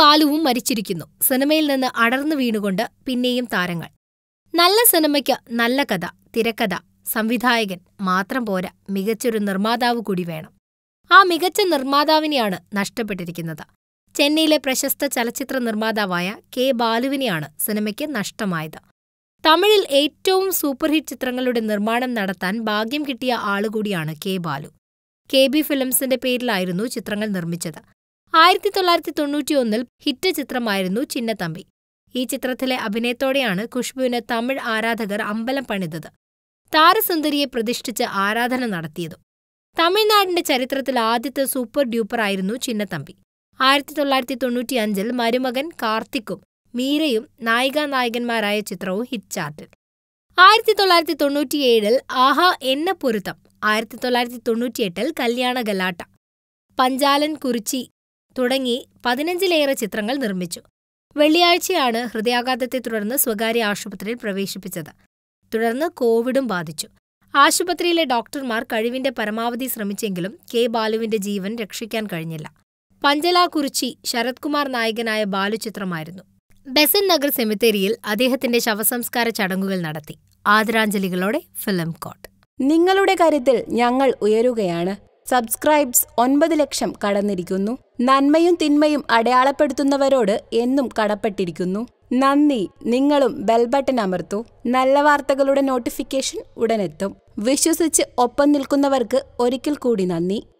ബാലുവും മരിച്ചിരിക്കുന്നു. സിനിമയിൽ നിന്ന് അടർന്നു വീണുകൊണ്ട് പിന്നെയും താരങ്ങൾ. നല്ല സിനിമയ്ക്ക് നല്ല കഥ തിരക്കഥ സംവിധായകൻ മാത്രം പോരാ മികച്ചൊരു നിർമ്മാതാവ് കൂടി വേണം. ആ മികച്ച നിർമ്മാതാവിനെയാണ് നഷ്ടപ്പെട്ടിരിക്കുന്നത്. ചെന്നൈയിലെ പ്രശസ്ത ചലച്ചിത്ര നിർമ്മാതാവായ കെ ബാലുവിനെയാണ് സിനിമയ്ക്ക് നഷ്ടമായത്. തമിഴിൽ ഏറ്റവും സൂപ്പർഹിറ്റ് ചിത്രങ്ങളുടെ നിർമ്മാണം നടത്താൻ ഭാഗ്യം കിട്ടിയ ആളുകൂടിയാണ് കെ ബാലു. കെ ബി ഫിലിംസിന്റെ പേരിലായിരുന്നു ചിത്രങ്ങൾ നിർമ്മിച്ചത്. ആയിരത്തി തൊള്ളായിരത്തി തൊണ്ണൂറ്റിയൊന്നിൽ ഹിറ്റ് ചിത്രമായിരുന്നു ചിന്നത്തമ്പി ഈ ചിത്രത്തിലെ അഭിനയത്തോടെയാണ് ഖുഷ്ബുവിന് തമിഴ് ആരാധകർ അമ്പലം പണിതത്. താരസുന്ദരിയെ പ്രതിഷ്ഠിച്ച് ആരാധന നടത്തിയതും. തമിഴ്നാടിന്റെ ചരിത്രത്തിൽ ആദ്യത്തെ സൂപ്പർ ഡ്യൂപ്പർ ആയിരുന്നു ചിന്നത്തമ്പി ആയിരത്തി തൊള്ളായിരത്തി തൊണ്ണൂറ്റിയഞ്ചിൽ മരുമകൻ കാർത്തിക്കും മീരയും നായികാ നായകന്മാരായ ചിത്രവും ഹിറ്റ് ചാർട്ടിൽ. ആയിരത്തി തൊള്ളായിരത്തി തൊണ്ണൂറ്റിയേഴിൽ ആഹാ എന്ന പൊരുത്തം ആയിരത്തി തൊള്ളായിരത്തി തൊണ്ണൂറ്റിയെട്ടിൽ കല്യാണ ഗലാട്ട. പഞ്ചാലൻ കുറിച്ചി തുടങ്ങി പതിനഞ്ചിലേറെ ചിത്രങ്ങൾ നിർമ്മിച്ചു. വെള്ളിയാഴ്ചയാണ് ഹൃദയാഘാതത്തെ തുടർന്ന് സ്വകാര്യ ആശുപത്രിയിൽ പ്രവേശിപ്പിച്ചത്. തുടർന്ന് കോവിഡും ബാധിച്ചു. ആശുപത്രിയിലെ ഡോക്ടർമാർ കഴിവിന്റെ പരമാവധി ശ്രമിച്ചെങ്കിലും കെ ബാലുവിന്റെ ജീവൻ രക്ഷിക്കാൻ കഴിഞ്ഞില്ല. പഞ്ചലാകുറിച്ചി ശരത് കുമാർ നായകനായ ബാലു ചിത്രമായിരുന്നു. ബെസൻ നഗർ സെമിത്തേരിയിൽ അദ്ദേഹത്തിന്റെ ശവസംസ്കാര ചടങ്ങുകൾ നടത്തി. ആദരാഞ്ജലികളോടെ ഫിലിം കോട്ട്. നിങ്ങളുടെ കാര്യത്തിൽ ഞങ്ങൾ ഉയരുകയാണ്. സബ്സ്ക്രൈബ്സ് ഒൻപത് ലക്ഷം കടന്നിരിക്കുന്നു. നന്മയും തിന്മയും അടയാളപ്പെടുത്തുന്നവരോട് എന്നും കടപ്പെട്ടിരിക്കുന്നു. നന്ദി. നിങ്ങളും ബെൽ ബട്ടൺ അമർത്തൂ. നല്ല വാർത്തകളുടെ നോട്ടിഫിക്കേഷൻ ഉടനെത്തും. വിശ്വസിച്ച് ഒപ്പം നിൽക്കുന്നവർക്ക് ഒരിക്കൽ കൂടി നന്ദി.